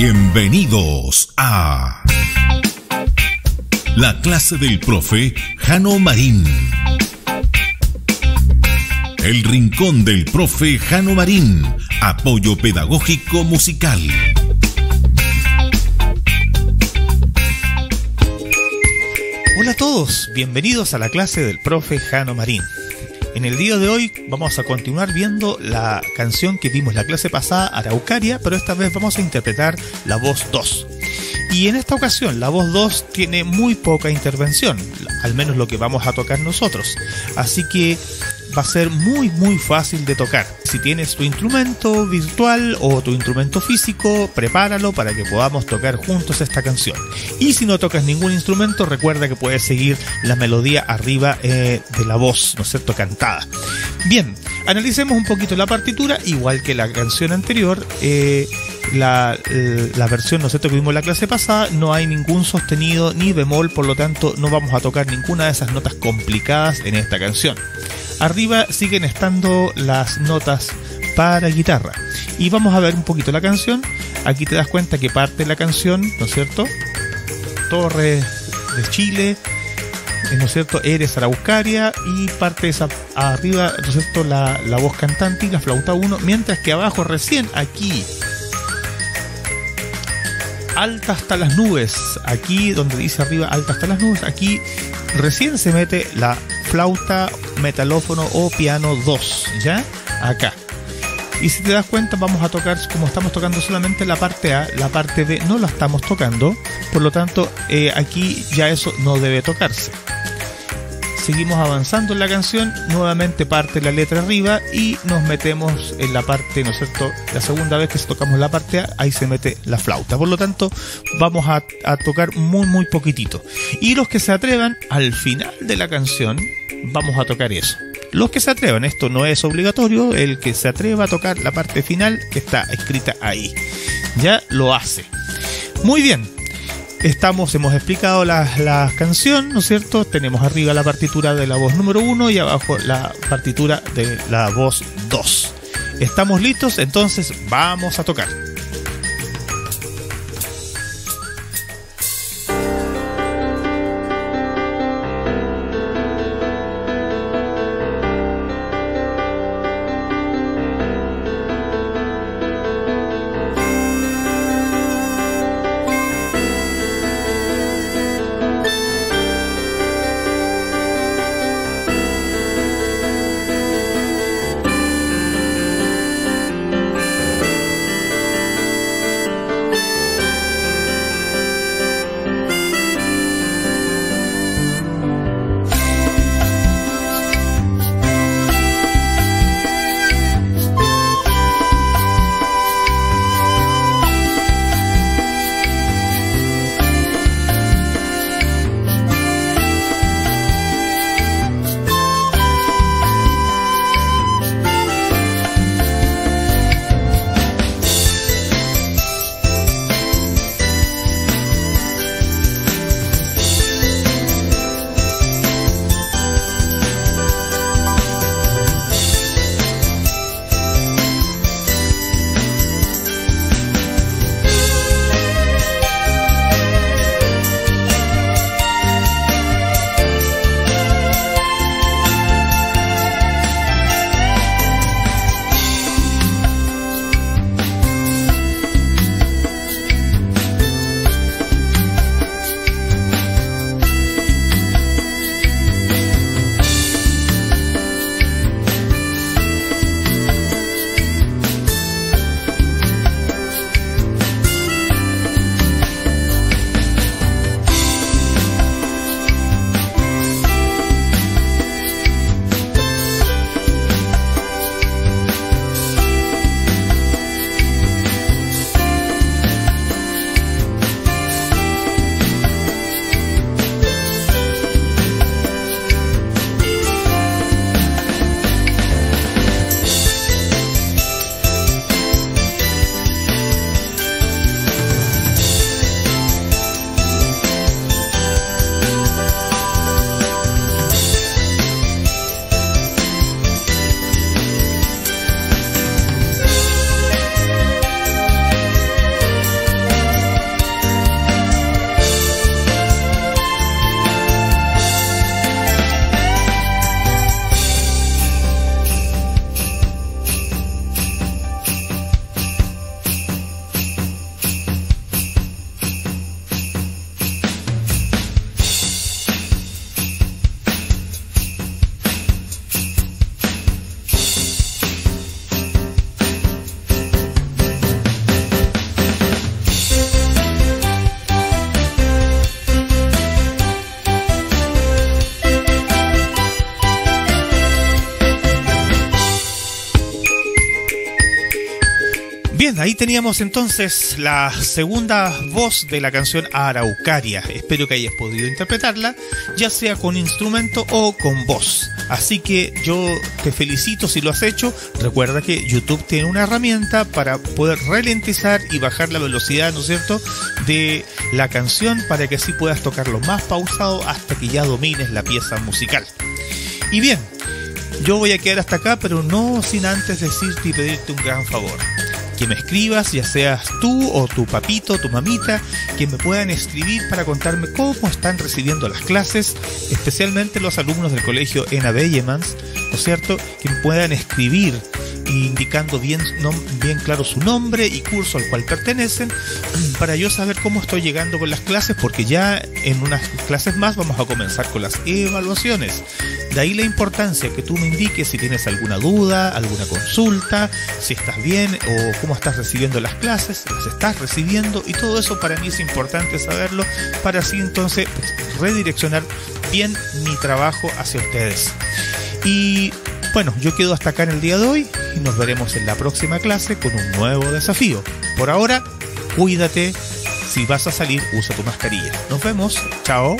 Bienvenidos a la clase del profe Jano Marín. El rincón del profe Jano Marín. Apoyo pedagógico musical. Hola a todos, bienvenidos a la clase del profe Jano Marín. En el día de hoy vamos a continuar viendo la canción que vimos la clase pasada, Araucaria, pero esta vez vamos a interpretar la voz 2. Y en esta ocasión la voz 2 tiene muy poca intervención, al menos lo que vamos a tocar nosotros. Así que va a ser muy muy fácil de tocar. Si tienes tu instrumento virtual o tu instrumento físico, prepáralo para que podamos tocar juntos esta canción. Y si no tocas ningún instrumento, recuerda que puedes seguir la melodía arriba eh, de la voz, ¿no es cierto?, cantada. Bien, analicemos un poquito la partitura, igual que la canción anterior. Eh, la, la, versión, ¿no es que vimos en la clase pasada, no hay ningún sostenido ni bemol, por lo tanto no vamos a tocar ninguna de esas notas complicadas en esta canción. Arriba siguen estando las notas para guitarra. Y vamos a ver un poquito la canción. Aquí te das cuenta que parte la canción, ¿no es cierto? Torres de Chile, ¿no es cierto? Eres Araucaria y parte esa arriba, ¿no es cierto? La, la voz cantante y la flauta 1, mientras que abajo recién aquí alta hasta las nubes. Aquí donde dice arriba alta hasta las nubes, aquí recién se mete la flauta, metalófono o piano 2, ¿ya? Acá. Y si te das cuenta, vamos a tocar, como estamos tocando solamente la parte A, la parte B no la estamos tocando, por lo tanto, eh, aquí ya eso no debe tocarse seguimos avanzando en la canción, nuevamente parte la letra arriba y nos metemos en la parte, ¿no es cierto? La segunda vez que tocamos la parte A, ahí se mete la flauta. Por lo tanto, vamos a, tocar muy, muy poquitito. Y los que se atrevan, al final de la canción, vamos a tocar eso. Los que se atrevan, esto no es obligatorio, el que se atreva a tocar la parte final que está escrita ahí. Ya lo hace. Muy bien, Estamos, hemos explicado la, la, canción, ¿no es cierto? Tenemos arriba la partitura de la voz número 1 y abajo la partitura de la voz 2. ¿Estamos listos? Entonces vamos a tocar. Teníamos entonces la segunda voz de la canción Araucaria. Espero que hayas podido interpretarla, ya sea con instrumento o con voz. Así que yo te felicito si lo has hecho. Recuerda que YouTube tiene una herramienta para poder ralentizar y bajar la velocidad, ¿no es cierto?, de la canción para que así puedas tocarlo más pausado hasta que ya domines la pieza musical. Y bien, yo voy a quedar hasta acá, pero no sin antes decirte y pedirte un gran favor que me escribas, ya seas tú o tu papito, tu mamita, que me puedan escribir para contarme cómo están recibiendo las clases, especialmente los alumnos del colegio Ena Bellemans, ¿no es cierto? Que me puedan escribir indicando bien, bien claro su nombre y curso al cual pertenecen, para yo saber cómo estoy llegando con las clases, porque ya en unas clases más vamos a comenzar con las evaluaciones. De ahí la importancia que tú me indiques si tienes alguna duda, alguna consulta, si estás bien o cómo estás recibiendo las clases, las estás recibiendo y todo eso para mí es importante saberlo para así entonces redireccionar bien mi trabajo hacia ustedes. Y bueno, yo quedo hasta acá en el día de hoy y nos veremos en la próxima clase con un nuevo desafío. Por ahora, cuídate. Si vas a salir, usa tu mascarilla. Nos vemos. Chao.